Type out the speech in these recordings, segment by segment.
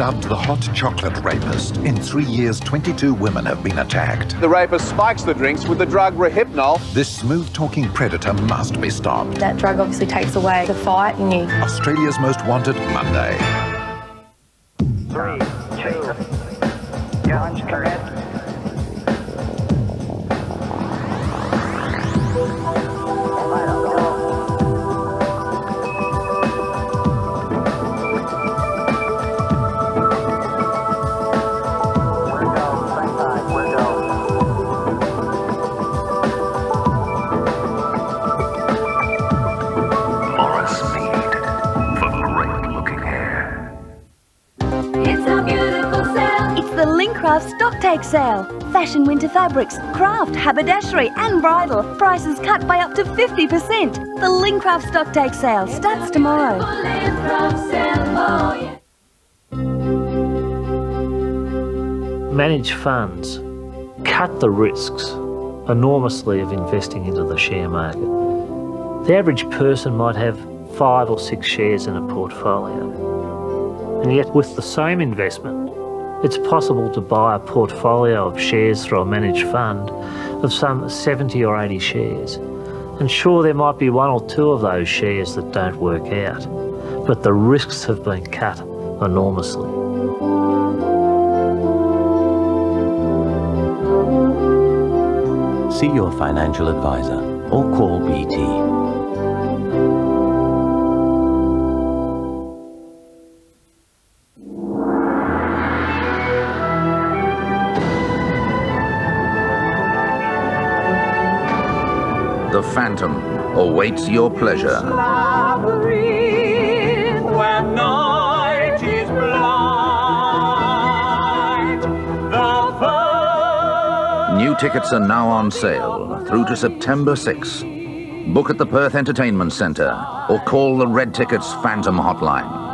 Dubbed the hot chocolate rapist, in three years, 22 women have been attacked. The rapist spikes the drinks with the drug Rohypnol. This smooth-talking predator must be stopped. That drug obviously takes away the fight in you. Australia's Most Wanted, Monday. Three, two, one, correct. Take sale. Fashion winter fabrics, craft, haberdashery, and bridal. Prices cut by up to 50%. The Lincraft stock take sale starts tomorrow. Manage funds. Cut the risks enormously of investing into the share market. The average person might have five or six shares in a portfolio. And yet, with the same investment, it's possible to buy a portfolio of shares through a managed fund of some 70 or 80 shares. And sure, there might be one or two of those shares that don't work out, but the risks have been cut enormously. See your financial advisor or call BT. The Phantom awaits your pleasure. When night is blind, New tickets are now on sale through to September 6. Book at the Perth Entertainment Centre or call the Red Tickets Phantom hotline.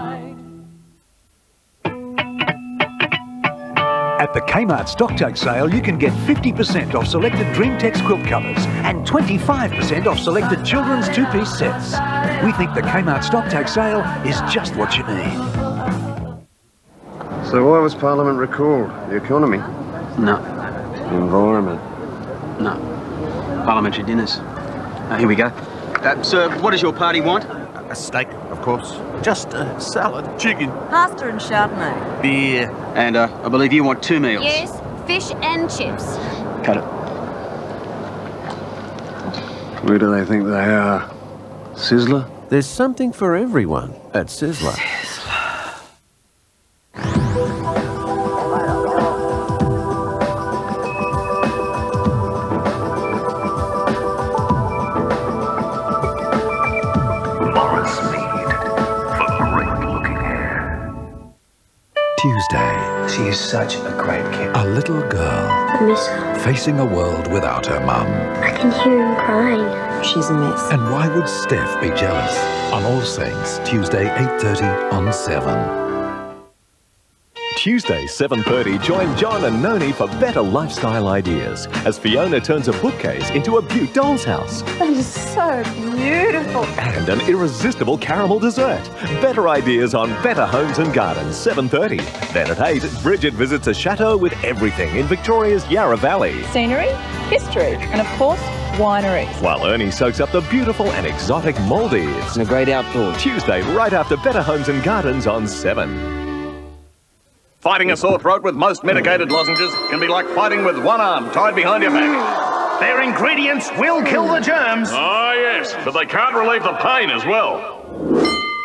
At the Kmart Stocktake sale, you can get 50% off selected Dreamtex quilt covers and 25% off selected children's two-piece sets. We think the Kmart Stocktake sale is just what you need. So why was Parliament recalled? The economy? No. The environment? No. Parliamentary dinners. Uh, here we go. Uh, sir, what does your party want? A steak, of course. Just a salad, chicken, Pasta and Chardonnay. beer. And uh, I believe you want two meals. Yes, fish and chips. Cut it. Where do they think they are? Sizzler? There's something for everyone at Sizzler. Morris Mead Tuesday. She is such a great kid. A little girl I miss her. facing a world without her mum. I can hear him crying. She's a mess. And why would Steph be jealous? On All Saints, Tuesday, 8.30 on 7. Tuesday, 7.30, join John and Noni for better lifestyle ideas as Fiona turns a bookcase into a Butte doll's house That is so beautiful. and an irresistible caramel dessert. Better ideas on Better Homes and Gardens, 7.30. Then at 8, Bridget visits a chateau with everything in Victoria's Yarra Valley. Scenery, history, and of course, wineries. While Ernie soaks up the beautiful and exotic Maldives. And a great outdoor. Tuesday, right after Better Homes and Gardens on 7. Fighting a sore throat with most medicated lozenges can be like fighting with one arm tied behind your back. Their ingredients will kill the germs. Ah, yes, but they can't relieve the pain as well.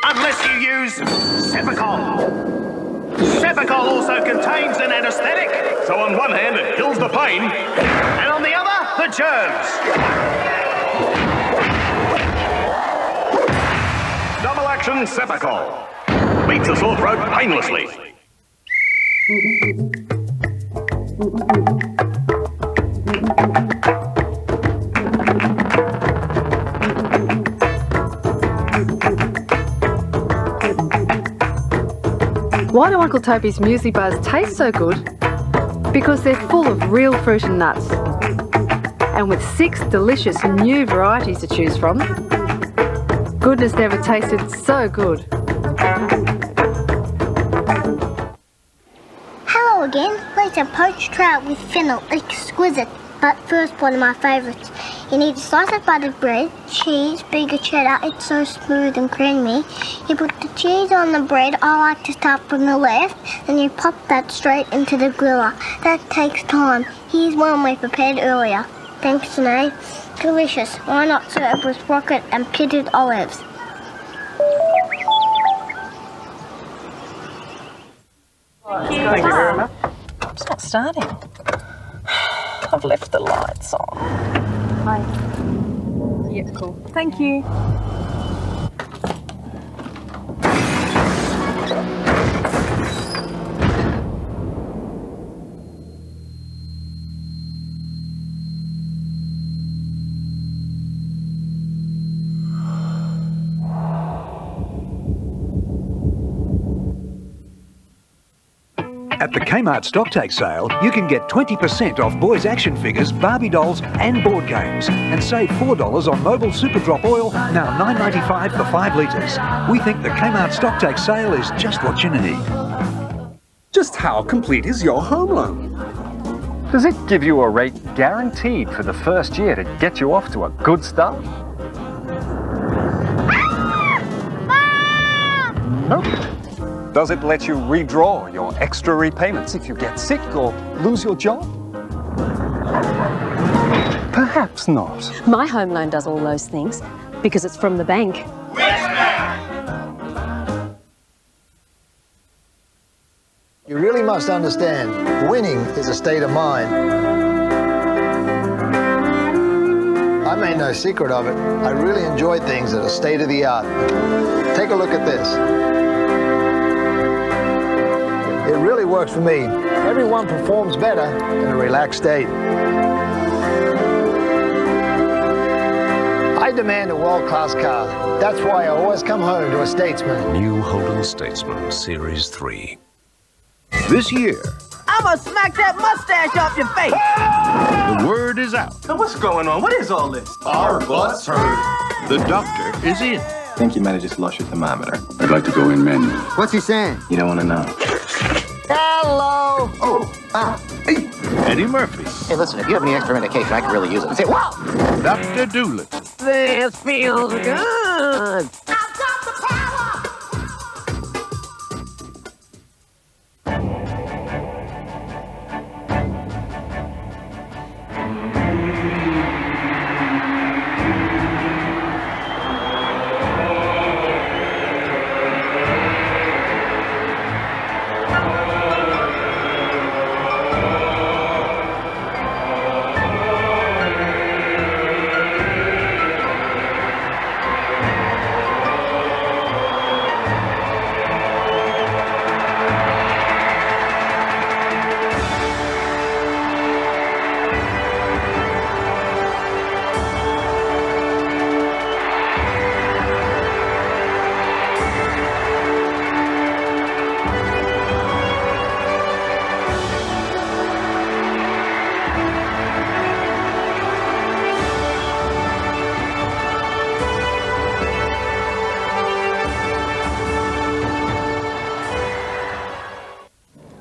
Unless you use Cepacol. Cepacol also contains an anesthetic. So on one hand it kills the pain, and on the other, the germs. Double action Cepacol. Beats a sore throat painlessly. Why do Uncle Toby's muesli bars taste so good? Because they're full of real fruit and nuts. And with six delicious new varieties to choose from, goodness never tasted so good. Again. Let's poached trout with fennel. Exquisite. But first, one of my favourites. You need a slice of buttered bread, cheese, Bega cheddar. It's so smooth and creamy. You put the cheese on the bread. I like to start from the left. and you pop that straight into the griller. That takes time. Here's one we prepared earlier. Thanks, Sinead. Delicious. Why not serve with rocket and pitted olives? Thank you very much. Starting. I've left the lights on. Hi. Yep, cool. Thank you. At the Kmart Stocktake sale, you can get 20% off boys' action figures, Barbie dolls and board games and save $4 on Mobil Super Drop oil, now $9.95 for 5 litres. We think the Kmart Stocktake sale is just what you need. Just how complete is your home loan? Does it give you a rate guaranteed for the first year to get you off to a good start? Ah! Nope. Does it let you redraw your extra repayments if you get sick or lose your job? Perhaps not. My home loan does all those things because it's from the bank. You really must understand, winning is a state of mind. I made no secret of it. I really enjoy things that are state of the art. Take a look at this. It really works for me. Everyone performs better in a relaxed state. I demand a world-class car. That's why I always come home to a Statesman. New Holden Statesman Series 3. This year, I'm gonna smack that mustache off your face. the word is out. So what's going on? What is all this? Our butts hurt. The doctor is in. I think you might have just lost your thermometer. I'd like to go in manually. What's he saying? You don't want to know. Hello! Oh, Ah. Eddie Murphy. Hey, listen, if you have any extra medication, I could really use it. Say, wow! Dr. Dolittle. This feels good!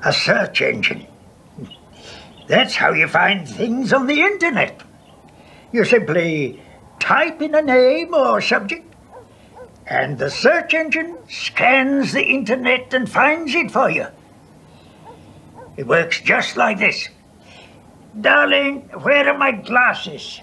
A search engine. That's how you find things on the internet. You simply type in a name or subject, and the search engine scans the internet and finds it for you. It works just like this. Darling, where are my glasses?